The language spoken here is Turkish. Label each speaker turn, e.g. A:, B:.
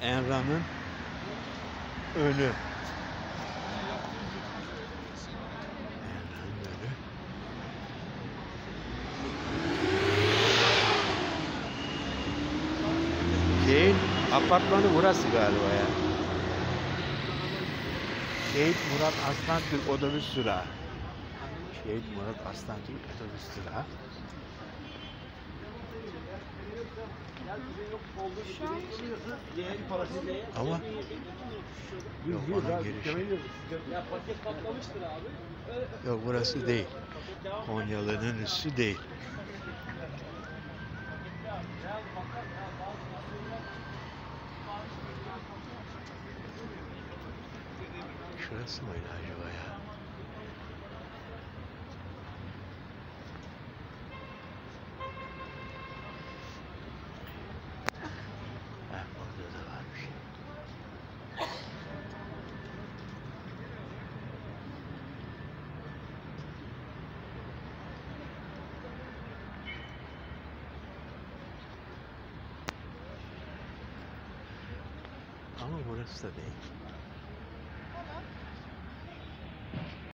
A: Enra'nın önü. Şeyin apartmanı burası galiba ya. Şehit Murat Aslantürk otobüs durağı. Şehit Murat Aslantürk otobüs durağı. Ama yok onun girişi. Yok burası değil. Konyalı'nın üssü değil. Şurası mıydı acaba ya? Ama burası da değil.